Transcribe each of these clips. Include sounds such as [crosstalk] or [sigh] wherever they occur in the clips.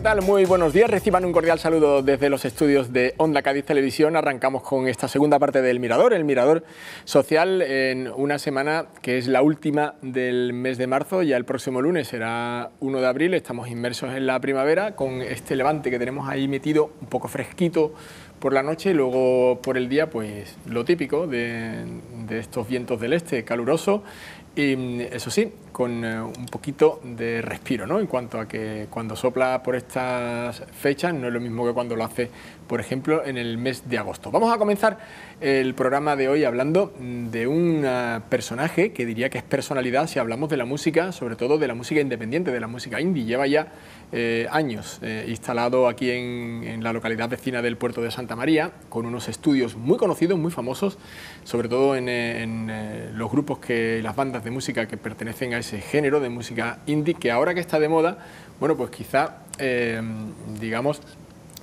¿qué tal? Muy buenos días. Reciban un cordial saludo desde los estudios de Onda Cádiz Televisión. Arrancamos con esta segunda parte del Mirador, el Mirador Social, en una semana que es la última del mes de marzo. Ya el próximo lunes será 1 de abril. Estamos inmersos en la primavera con este levante que tenemos ahí metido, un poco fresquito por la noche y luego por el día, pues lo típico de, de estos vientos del este, caluroso y eso sí, con eh, un poquito de respiro, ¿no? En cuanto a que cuando sopla por estas fechas no es lo mismo que cuando lo hace, por ejemplo, en el mes de agosto. Vamos a comenzar el programa de hoy hablando de un ah, personaje que diría que es personalidad si hablamos de la música, sobre todo de la música independiente, de la música indie. Lleva ya eh, años eh, instalado aquí en, la localidad vecina del puerto de Santa María, con unos estudios muy conocidos, muy famosos, sobre todo en, eh, los grupos que, las bandas de música que pertenecen a ese género de música indie, que ahora que está de moda, bueno, pues quizá, digamos,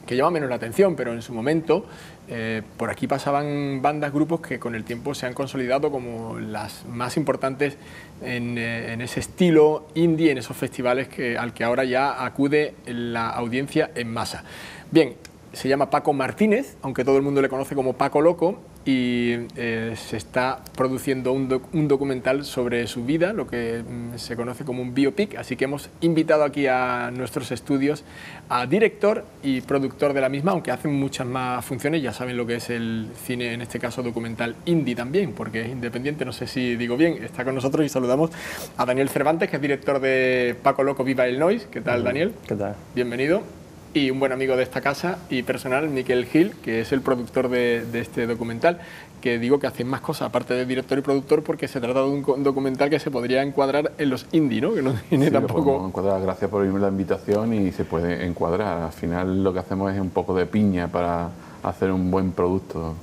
que llama menos la atención, pero en su momento eh, por aquí pasaban bandas, grupos que con el tiempo se han consolidado como las más importantes en, eh, ese estilo indie, en esos festivales que, al que ahora ya acude la audiencia en masa. Bien, se llama Paco Martínez, aunque todo el mundo le conoce como Paco Loco, y eh, se está produciendo un, un, documental sobre su vida, lo que mm, se conoce como un biopic, así que hemos invitado aquí a nuestros estudios a director y productor de la misma, aunque hacen muchas más funciones, ya saben lo que es el cine, en este caso documental indie también, porque es independiente, no sé si digo bien, está con nosotros y saludamos a Daniel Cervantes, que es director de Paco Loco Viva el Noise. ¿Qué tal, Daniel? ¿Qué tal? Bienvenido y un buen amigo de esta casa y personal, Miquel Gil, que es el productor de, este documental, que digo que hace más cosas aparte de director y productor porque se trata de un documental que se podría encuadrar en los indie, ¿no? Que no tiene tampoco... Gracias por la invitación y se puede encuadrar. Al final lo que hacemos es un poco de piña para hacer un buen producto.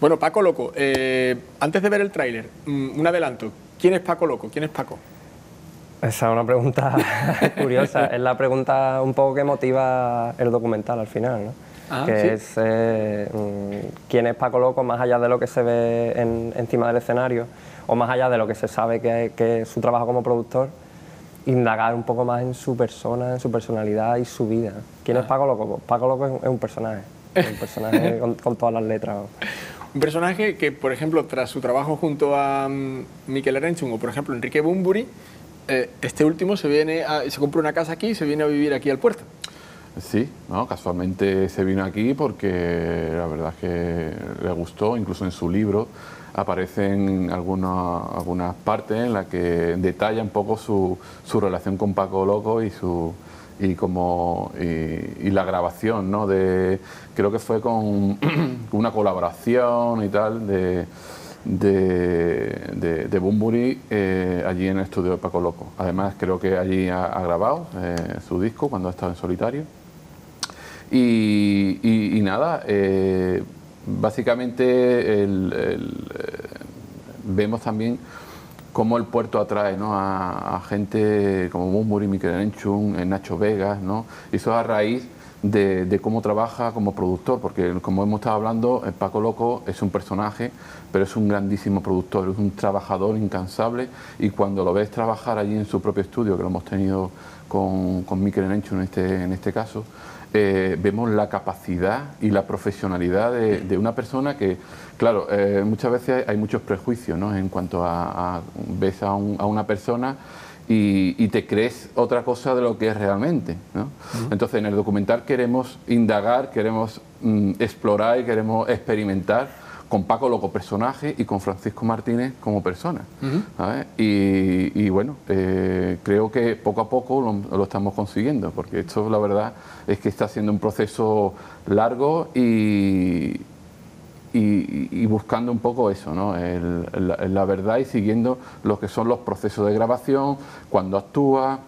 Bueno, Paco Loco, eh, antes de ver el tráiler, mm, un adelanto. ¿Quién es Paco Loco? ¿Quién es Paco? Esa es una pregunta [laughs] curiosa. es la pregunta un poco que motiva el documental al final, ¿no? Ah, que es eh, mm, quién es Paco Loco más allá de lo que se ve encima del escenario o más allá de lo que se sabe que, que, es su trabajo como productor, indagar un poco más en su persona, en su personalidad y su vida. ¿Quién es ah. Paco Loco? Pues Paco Loco es, un personaje, un personaje [laughs] con, todas las letras. Un personaje que, por ejemplo, tras su trabajo junto a um, Miquel Arenchun o, por ejemplo, Enrique Bumburi, eh, este último se viene se compra una casa aquí y se viene a vivir aquí al puerto. Sí, ¿no? casualmente se vino aquí porque la verdad es que le gustó, incluso en su libro aparecen algunas, algunas partes en las que detalla un poco su, su relación con Paco Loco y su y como y, la grabación, ¿no? De, creo que fue con [clears throat] una colaboración y tal de de, de, Bumburi eh, allí en el estudio de Paco Loco. Además, creo que allí ha, grabado eh, su disco cuando ha estado en solitario. Y, nada, eh, básicamente vemos también cómo el puerto atrae a, gente como Bumburi, Miquel Enchun, Nacho Vegas, ¿no? y eso a raíz de, cómo trabaja como productor, porque como hemos estado hablando, Paco Loco es un personaje, pero es un grandísimo productor, es un trabajador incansable y cuando lo ves trabajar allí en su propio estudio, que lo hemos tenido con, con Mikel Enenchu en este, en este caso, eh, vemos la capacidad y la profesionalidad de, una persona que, claro, eh, muchas veces hay muchos prejuicios ¿no? en cuanto a ves a, a una persona y, te crees otra cosa de lo que es realmente. ¿no? Entonces, en el documental queremos indagar, queremos mm, explorar y queremos experimentar con Paco Loco personaje y con Francisco Martínez como persona. y, bueno, eh, creo que poco a poco lo, lo, estamos consiguiendo, porque esto la verdad es que está siendo un proceso largo y, y, buscando un poco eso, ¿no? la, verdad y siguiendo lo que son los procesos de grabación, cuando actúa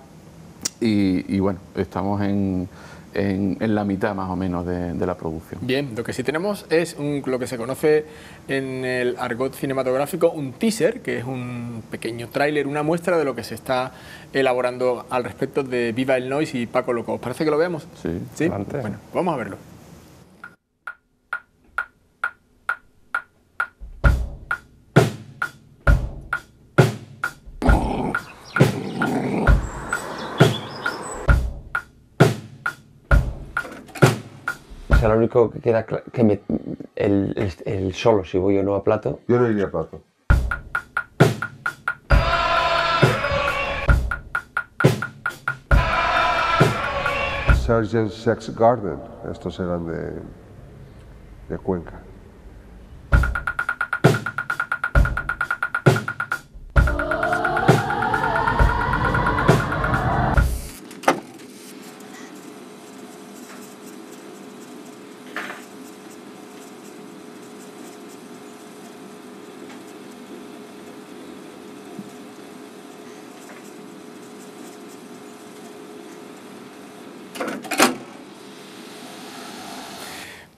y, bueno, estamos en, en, la mitad más o menos de, la producción. Bien, lo que sí tenemos es lo que se conoce en el argot cinematográfico un teaser, que es un pequeño tráiler, una muestra de lo que se está elaborando al respecto de Viva el Noise y Paco Loco. ¿Os parece que lo veamos? Sí. ¿Sí? Bueno, vamos a verlo. Sea, lo único que queda que me, el, el, el, solo, si voy o no a plato. Yo no iría a plato. Sergeant Sex Garden, estos eran de, de Cuenca.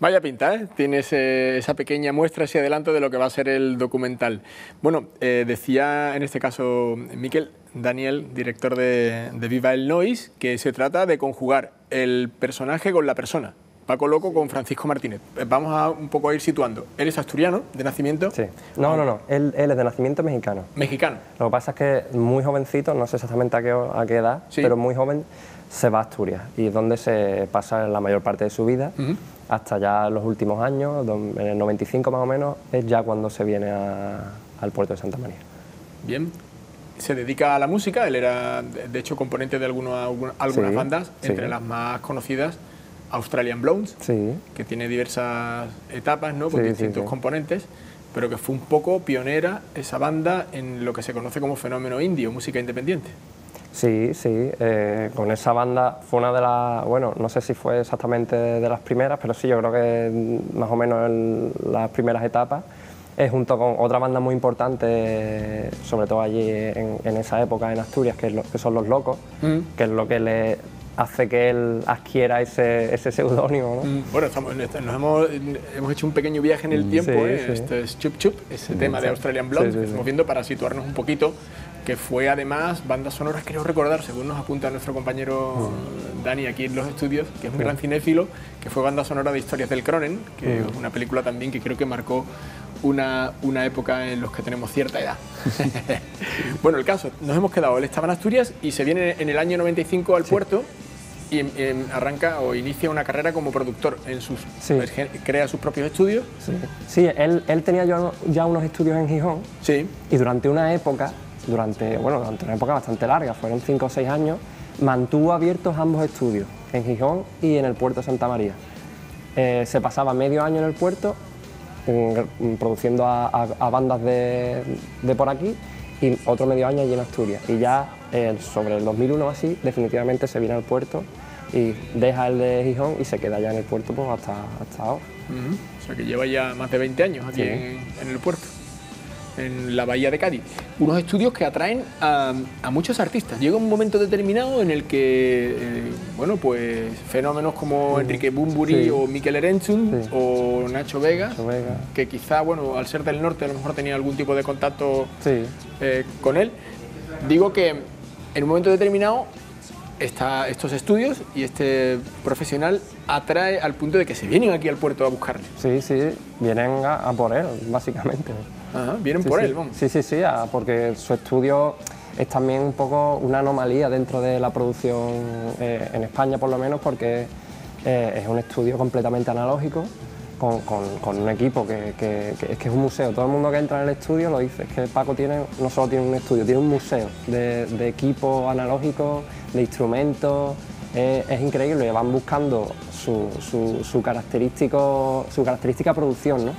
Vaya pinta, ¿eh? Tienes esa pequeña muestra, ese adelanto de lo que va a ser el documental. Bueno, eh, decía en este caso Miquel, Daniel, director de, Viva el Noise, que se trata de conjugar el personaje con la persona. Paco Loco con Francisco Martínez. Eh, vamos a un poco a ir situando. Él es asturiano, de nacimiento. Sí. No, no, no. Él, es de nacimiento mexicano. Mexicano. Lo que pasa es que muy jovencito, no sé exactamente a qué, a qué edad, pero muy joven, se va a Asturias y es donde se pasa la mayor parte de su vida hasta ya los últimos años, en el 95 más o menos, es ya cuando se viene al puerto de Santa María. Bien. Se dedica a la música, él era de hecho componente de algunas, algunas bandas, entre las más conocidas Australian Blondes, que tiene diversas etapas, ¿no? con distintos componentes, pero que fue un poco pionera esa banda en lo que se conoce como fenómeno indio, música independiente. Sí, sí, eh, con esa banda fue una de las, bueno, no sé si fue exactamente de las primeras, pero sí, yo creo que más o menos en las primeras etapas, es junto con otra banda muy importante, sobre todo allí en, esa época en Asturias, que, son Los Locos, mm. que es lo que le hace que él adquiera ese, ese seudónimo. ¿no? Mm, bueno, nos hemos, hemos, hecho un pequeño viaje en el mm, tiempo, ¿eh? este es Chup Chup, ese tema de Australian Blonde, que estamos viendo para situarnos un poquito que fue además bandas sonoras, creo recordar, según nos apunta nuestro compañero mm. Dani aquí en los estudios, que es un gran cinéfilo, que fue banda sonora de Historias del Cronen, que mm. es una película también que creo que marcó una, una época en los que tenemos cierta edad. [laughs] bueno, el caso, nos hemos quedado, él estaba en Asturias y se viene en el año 95 al puerto y em, em, arranca o inicia una carrera como productor en sus crea sus propios estudios sí, sí él, él, tenía ya unos estudios en Gijón sí. y durante una época durante, bueno, durante una época bastante larga, fueron 5 o 6 años, mantuvo abiertos ambos estudios, en Gijón y en el puerto de Santa María. Eh, se pasaba medio año en el puerto mm, produciendo a, bandas de, por aquí y otro medio año allí en Asturias. Y ya eh, sobre el 2001 o así, definitivamente se viene al puerto y deja el de Gijón y se queda ya en el puerto pues, hasta, hasta ahora. O sea que lleva ya más de 20 años aquí en el puerto en la bahía de Cádiz. Unos estudios que atraen a, muchos artistas. Llega un momento determinado en el que, eh, bueno, pues fenómenos como Enrique Bumburi o Miquel Erenchun o Nacho Vega, que quizá, bueno, al ser del norte a lo mejor tenía algún tipo de contacto eh, con él. Digo que en un momento determinado estos estudios y este profesional atrae al punto de que se vienen aquí al puerto a buscarle. Sí, sí, vienen a por él, básicamente vienen por él, Sí, sí, sí, porque su estudio es también un poco una anomalía dentro de la producción eh, en España, por lo menos, porque eh, es un estudio completamente analógico. Con, un equipo que, es que es un museo. Todo el mundo que entra en el estudio lo dice, es que Paco tiene, no solo tiene un estudio, tiene un museo de, de equipos analógicos, de instrumentos, es, increíble, van buscando su, su, su, característico, su característica producción, ¿no?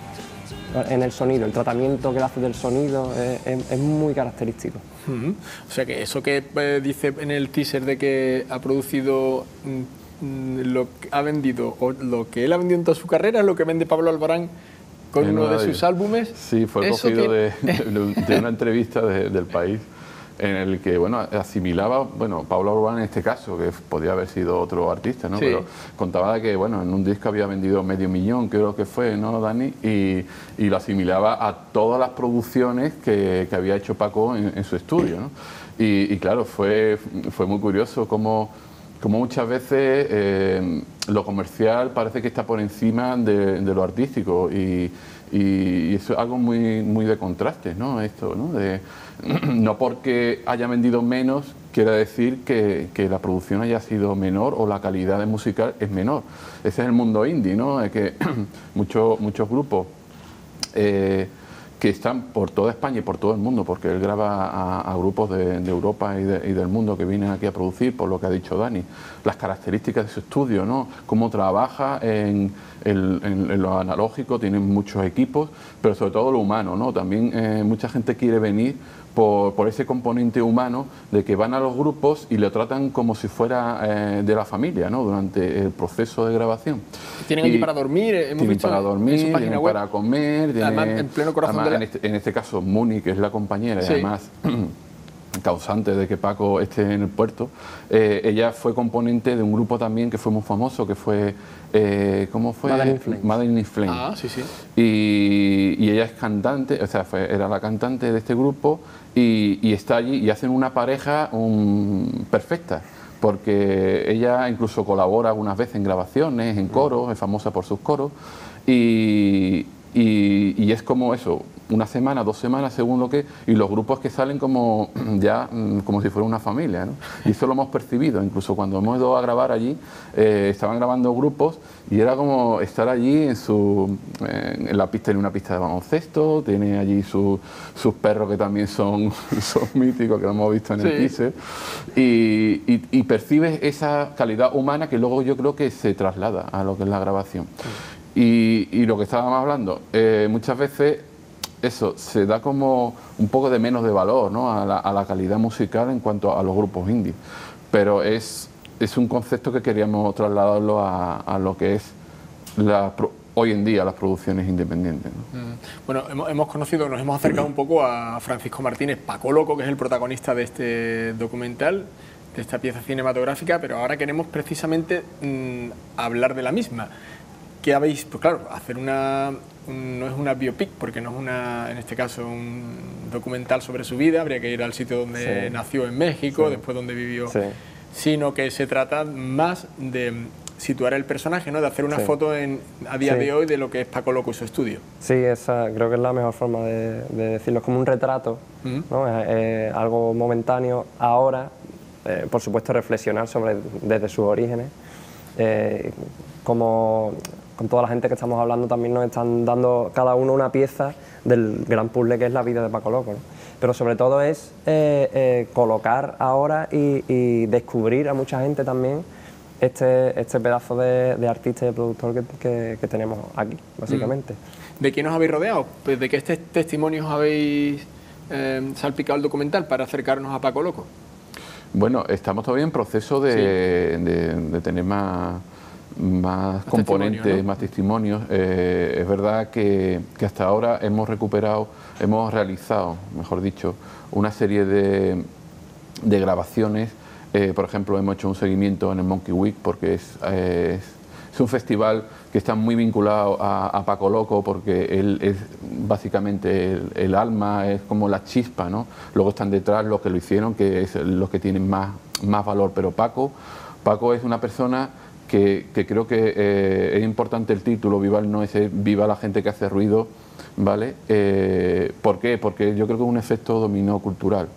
En el sonido, el tratamiento que le hace del sonido es, muy característico. O sea que eso que eh, dice en el teaser de que ha producido mm, lo que ha vendido o lo que él ha vendido en toda su carrera es lo que vende Pablo Albarán con uno de sus álbumes. Sí, fue cogido [laughs] de, una entrevista del país en el que bueno asimilaba bueno Pablo Urbán en este caso que podía haber sido otro artista no pero contaba que bueno en un disco había vendido medio millón creo que fue no Dani y, y lo asimilaba a todas las producciones que, que había hecho Paco en, su estudio ¿no? y, claro fue fue muy curioso cómo como muchas veces eh, lo comercial parece que está por encima de, de lo artístico y, y, eso es algo muy, muy de contraste, ¿no? Esto, ¿no? [clears throat] No porque haya vendido menos quiere decir que, la producción haya sido menor o la calidad de musical es menor. Ese es el mundo indie, ¿no? Es que [clears throat] muchos, muchos grupos eh, que están por toda España y por todo el mundo, porque él graba a, grupos de, Europa y, del mundo que vienen aquí a producir, por lo que ha dicho Dani, las características de su estudio, ¿no? cómo trabaja en, lo analógico, tienen muchos equipos, pero sobre todo lo humano, ¿no? también eh, mucha gente quiere venir por, ese componente humano de que van a los grupos y lo tratan como si fuera eh, de la familia ¿no? durante el proceso de grabación. Tienen allí para dormir, hemos tienen para dormir, tienen para comer, además, en pleno corazón este, en, este, caso Muni, que es la compañera, y además [clears throat] causante de que Paco esté en el puerto, eh, ella fue componente de un grupo también que fue muy famoso, que fue, eh, ¿cómo fue? Madeline Flame. Ah, sí, sí. Y, ella es cantante, o sea, era la cantante de este grupo y, está allí y hacen una pareja perfecta porque ella incluso colabora algunas veces en grabaciones, en coros, es famosa por sus coros, y, y, es como eso, una semana, dos semanas, según lo que, y los grupos que salen como [clears throat] ya mm, como si fuera una familia, ¿no? Y eso lo hemos percibido, incluso cuando hemos ido a grabar allí, eh, estaban grabando grupos y era como estar allí en su en la pista, en una pista de baloncesto, tiene allí sus perros que también son, [laughs] son míticos, que lo hemos visto en el teaser, y, percibes esa calidad humana que luego yo creo que se traslada a lo que es la grabación. Y, lo que estábamos hablando, eh, muchas veces eso se da como un poco de menos de valor ¿no? a, la, calidad musical en cuanto a los grupos indie, pero es, es un concepto que queríamos trasladarlo a, lo que es la, hoy en día las producciones independientes. Mm. Bueno, hemos, hemos, conocido, nos hemos acercado un poco a Francisco Martínez Paco Loco, que es el protagonista de este documental, de esta pieza cinematográfica, pero ahora queremos precisamente mm, hablar de la misma. ¿Qué habéis? Pues claro, hacer una, no es una biopic, porque no es una, en este caso, un documental sobre su vida, habría que ir al sitio donde nació en México, después donde vivió, sino que se trata más de situar el personaje, ¿no? de hacer una foto en, a día de hoy de lo que es Paco Loco y su estudio. Sí, esa creo que es la mejor forma de, decirlo, es como un retrato, ¿no? es, algo momentáneo ahora, eh, por supuesto reflexionar sobre desde sus orígenes, eh, como con toda la gente que estamos hablando también nos están dando cada uno una pieza del gran puzzle que es la vida de Paco Loco. Pero sobre todo es eh, eh, colocar ahora y, descubrir a mucha gente también este, este pedazo de, artista y de productor que, tenemos aquí, básicamente. Mm. ¿De quién os habéis rodeado? Pues, ¿De qué este testimonios habéis eh, salpicado el documental para acercarnos a Paco Loco? Bueno, estamos todavía en proceso de tener más más, componentes, más testimonios. Eh, es verdad que, hasta ahora hemos recuperado, hemos realizado, mejor dicho, una serie de, de grabaciones. Eh, por ejemplo, hemos hecho un seguimiento en el Monkey Week porque es, es, un festival que está muy vinculado a, Paco Loco porque él es básicamente el, alma, es como la chispa, ¿no? Luego están detrás los que lo hicieron, que es los que tienen más, más valor, pero Paco, Paco es una persona que, creo que eh, es importante el título, Viva el no ese, Viva la gente que hace ruido, ¿vale? Eh, ¿Por qué? Porque yo creo que es un efecto dominó cultural.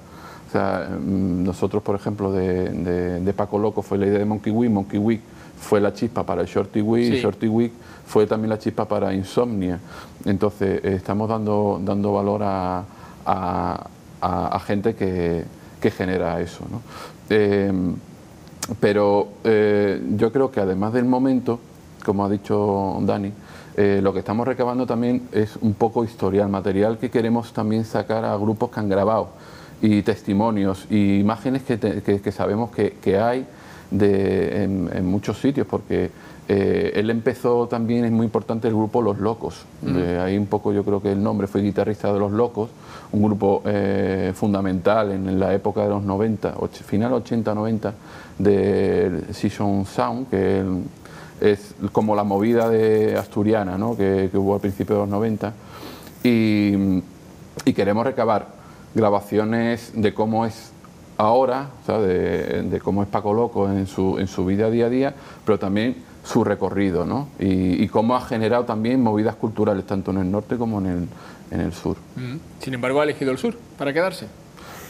O sea, mm, nosotros, por ejemplo, de, Paco Loco fue la idea de Monkey Week, Monkey Week fue la chispa para el Shorty Week y Shorty Week fue también la chispa para Insomnia. Entonces, eh, estamos dando, dando valor a, a, gente que, que, genera eso. ¿no? Pero eh, yo creo que además del momento, como ha dicho Dani, eh, lo que estamos recabando también es un poco historial, material que queremos también sacar a grupos que han grabado y testimonios y imágenes que, sabemos que, hay en, muchos sitios, porque eh, él empezó también, es muy importante, el grupo Los Locos. Mm. ahí un poco yo creo que el nombre fue guitarrista de Los Locos, un grupo fundamental en, la época de los 90, final 80-90 de Season Sound, que es como la movida de asturiana ¿no? que, hubo al principio de los 90. Y, queremos recabar grabaciones de cómo es ahora, De, cómo es Paco Loco en su, en su vida día a día, pero también su recorrido ¿no? y, cómo ha generado también movidas culturales tanto en el norte como en el, en el sur. Sin embargo, ha elegido el sur para quedarse.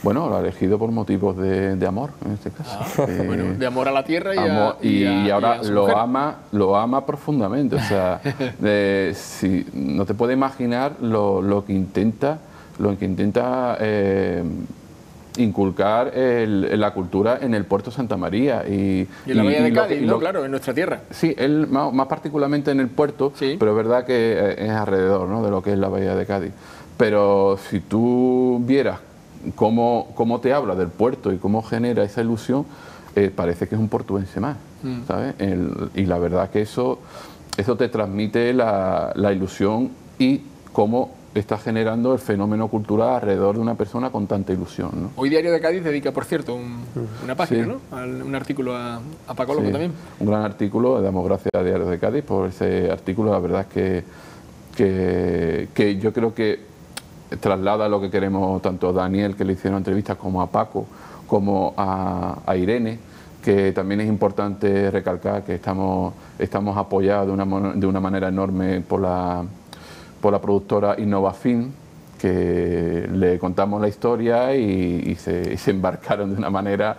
Bueno, lo ha elegido por motivos de, amor, en este caso. Ah, [laughs] bueno, de amor a la tierra y, y, ahora lo ama, lo ama profundamente. O sea, [laughs] si, no te puedes imaginar lo, que intenta, lo que intenta eh, inculcar la cultura en el puerto Santa María. Y, y en la bahía de Cádiz, ¿no? claro, en nuestra tierra. Sí, él más, particularmente en el puerto, pero es verdad que eh, es alrededor ¿no? de lo que es la bahía de Cádiz. Pero si tú vieras cómo, cómo te habla del puerto y cómo genera esa ilusión, eh, parece que es un portuense más, mm. ¿sabes? y la verdad que eso, eso te transmite la, la ilusión y cómo está generando el fenómeno cultural alrededor de una persona con tanta ilusión. ¿no? Hoy Diario de Cádiz dedica, por cierto, una página, ¿no? un artículo a, Paco Loco también. Un gran artículo, damos gracias a Diario de Cádiz por ese artículo, la verdad es que, que, que yo creo que traslada lo que queremos tanto a Daniel, que le hicieron entrevistas, como a Paco, como a, a Irene que también es importante recalcar que estamos, estamos apoyados de una, de una manera enorme por la, por la productora Innovafin, que le contamos la historia y, [laughs] se, embarcaron de una manera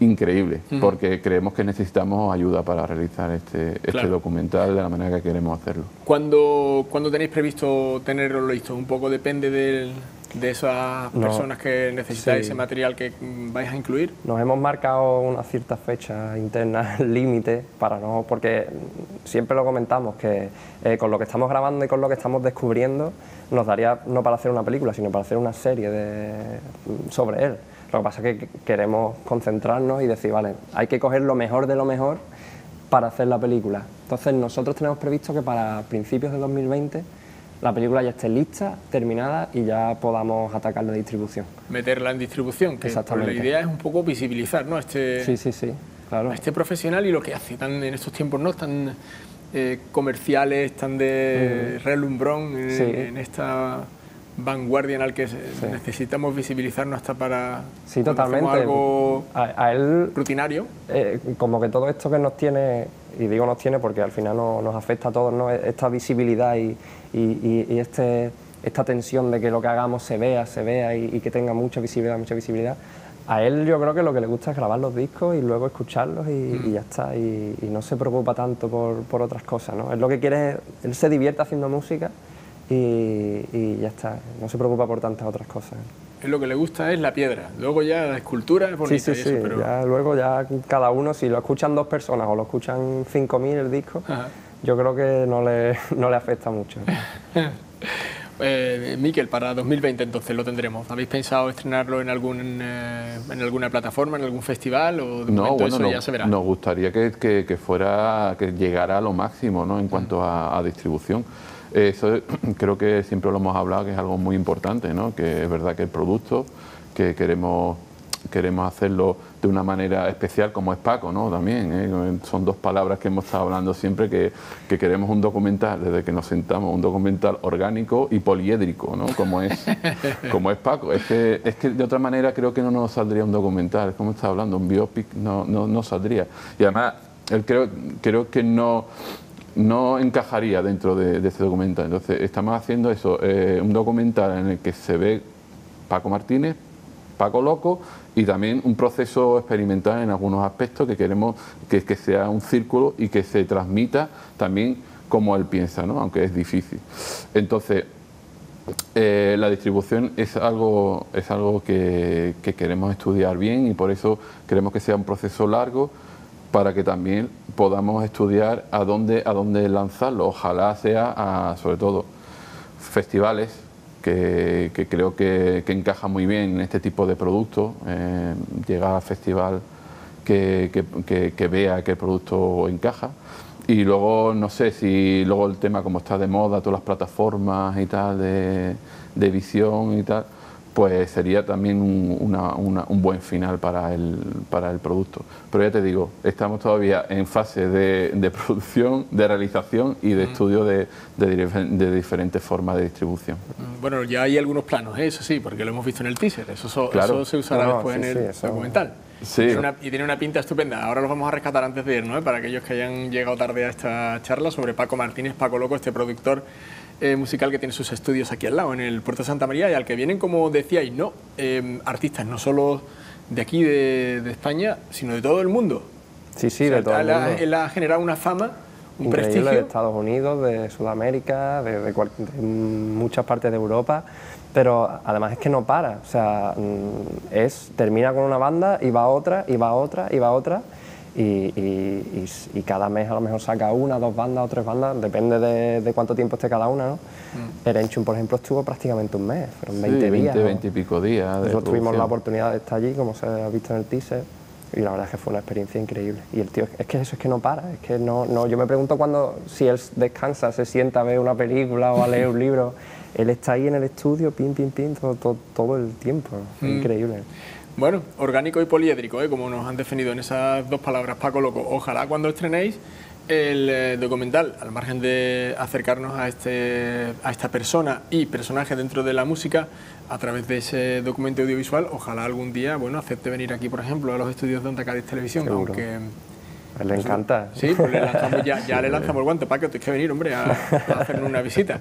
increíble, porque creemos que necesitamos ayuda para realizar este, este documental de la manera que queremos hacerlo. ¿Cuándo, ¿Cuándo tenéis previsto tenerlo listo? Un poco depende del de esas personas que necesitáis ese material que vais a incluir? Nos hemos marcado una cierta fecha interna [laughs] límite para no, porque siempre lo comentamos que eh, con lo que estamos grabando y con lo que estamos descubriendo nos daría no para hacer una película, sino para hacer una serie de, sobre él. Lo que pasa es que queremos concentrarnos y decir, vale, hay que coger lo mejor de lo mejor para hacer la película. Entonces nosotros tenemos previsto que para principios de 2020 la película ya esté lista, terminada y ya podamos atacar la distribución. Meterla en distribución, que la idea es un poco visibilizar ¿no? este, sí, sí, sí, claro. este profesional y lo que hace tan, en estos tiempos no tan eh, comerciales, tan de mm. relumbrón en, esta vanguardia en la que necesitamos visibilizarnos hasta para sí, totalmente. algo a, él, rutinario. Eh, como que todo esto que nos tiene, y digo nos tiene porque al final nos afecta a todos, ¿no? esta visibilidad y, y, este, esta tensión de que lo que hagamos se vea, se vea y, que tenga mucha visibilidad, mucha visibilidad. A él yo creo que lo que le gusta es grabar los discos y luego escucharlos y, mm. ya está. Y, no se preocupa tanto por, por otras cosas. ¿no? Él lo que quiere es, él se divierte haciendo música y, ya está. No se preocupa por tantas otras cosas. Él lo que le gusta es la piedra. Luego ya la escultura es bonita. Sí, sí, sí. Ya, luego ya cada uno, si lo escuchan dos personas o lo escuchan 5.000 el disco, yo creo que no le, no le afecta mucho. [laughs] eh, Miquel, para 2020 entonces lo tendremos. ¿Habéis pensado estrenarlo en algún eh, en alguna plataforma, en algún festival o de no, bueno, eso ya se verá? Nos gustaría que, que, fuera, que llegara a lo máximo ¿no? en cuanto a, distribución. Eso [clears throat] creo que siempre lo hemos hablado, que es algo muy importante, ¿no? que es verdad que el producto que queremos queremos hacerlo de una manera especial como es Paco, ¿no? También, ¿eh? son dos palabras que hemos estado hablando siempre, que, queremos un documental, desde que nos sentamos, un documental orgánico y poliédrico, ¿no? Como es, [laughs] como es Paco. Es que, es que de otra manera creo que no nos saldría un documental, como está hablando, un biopic no, no, no saldría. Y además, él creo, creo que no no encajaría dentro de, de, este documental. Entonces, estamos haciendo eso, eh, un documental en el que se ve Paco Martínez, Paco Loco y también un proceso experimental en algunos aspectos que queremos que, que sea un círculo y que se transmita también como él piensa, ¿no? aunque es difícil. Entonces, eh, la distribución es algo, es algo que, queremos estudiar bien y por eso queremos que sea un proceso largo para que también podamos estudiar a dónde, a dónde lanzarlo. Ojalá sea a, sobre todo, festivales que, creo que, encaja muy bien en este tipo de producto. Eh, llegar al festival que, que, vea que el producto encaja. Y luego, no sé si luego el tema como está de moda, todas las plataformas y tal, de, de visión y tal, pues sería también un, buen final para el, para el producto. Pero ya te digo, estamos todavía en fase de, producción, de realización y de mm. estudio de, de, diferentes formas de distribución. Mm, bueno, ya hay algunos planos, ¿eh? eso sí, porque lo hemos visto en el teaser, eso, eso se usará después en el documental. Sí. y tiene una pinta estupenda. Ahora los vamos a rescatar antes de ir, ¿no? Para aquellos que hayan llegado tarde a esta charla sobre Paco Martínez, Paco Loco, este productor eh, musical que tiene sus estudios aquí al lado, en el Puerto de Santa María, y al que vienen, como decíais, ¿no? Em, artistas no solo de aquí, de, España, sino de todo el mundo. Sí, sí, de todo el mundo. Él ha generado una fama, un Increíble prestigio. de Estados Unidos, de Sudamérica, de, de muchas partes de Europa pero además es que no para, o sea, mm, es, termina con una banda y va a otra, y va a otra, y va a otra, y, y, cada mes a lo mejor saca una, dos bandas o tres bandas, depende de, de cuánto tiempo esté cada una, ¿no? Mm. Erenchun, por ejemplo, estuvo prácticamente un mes, fueron 20 sí, 20, 20 y pico días. Nosotros tuvimos la oportunidad de estar allí, como se ha visto en el teaser, y la verdad es que fue una experiencia increíble. Y el tío, es que eso es que no para, es que no, no yo me pregunto cuando, si él descansa, se sienta a ver una película o a leer un libro, [laughs] él está ahí en el estudio, pin, pin, pin, todo, todo, el tiempo, mm. increíble. Bueno, orgánico y poliédrico, ¿eh? como nos han definido en esas dos palabras, Paco Loco. Ojalá cuando estrenéis el eh, documental, al margen de acercarnos a, este, a esta persona y personaje dentro de la música, a través de ese documento audiovisual, ojalá algún día, bueno, acepte venir aquí, por ejemplo, a los estudios de Onda Cádiz Televisión, aunque le encanta. Sí, pues le lanzamos ya, ya, le lanzamos el guante. Paco, tienes que venir, hombre, a, hacernos una visita.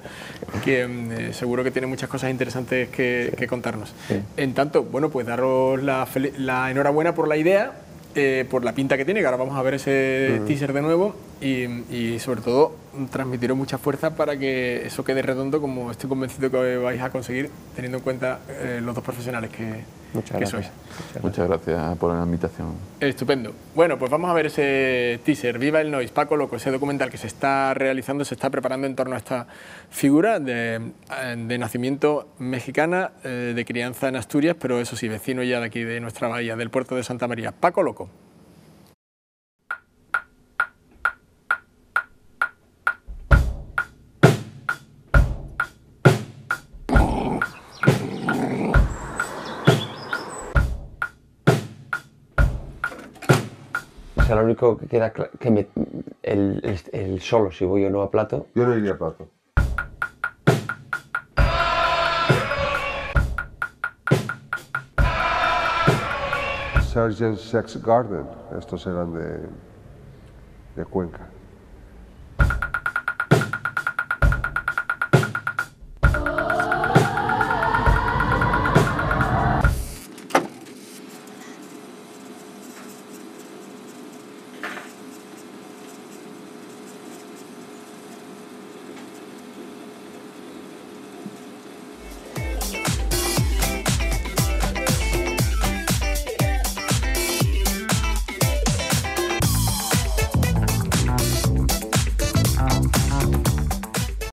Que mm, eh, seguro que tiene muchas cosas interesantes que, contarnos. En tanto, bueno, pues daros la, la enhorabuena por la idea eh, por la pinta que tiene, que ahora vamos a ver ese teaser de nuevo y, sobre todo transmitiros mucha fuerza para que eso quede redondo como estoy convencido que vais a conseguir teniendo en cuenta eh, los dos profesionales que, sois. Muchas gracias por la invitación. Estupendo. Bueno, pues vamos a ver ese teaser, Viva el Noise, Paco Loco, ese documental que se está realizando, se está preparando en torno a esta figura de, de nacimiento mexicana, eh, de crianza en Asturias, pero eso sí, vecino ya de aquí de nuestra bahía, del puerto de Santa María. Paco Loco. Único que queda que me, el, el, el, solo, si voy o no a plato. Yo no iría a plato. Sergeant Sex Garden, estos eran de, de Cuenca.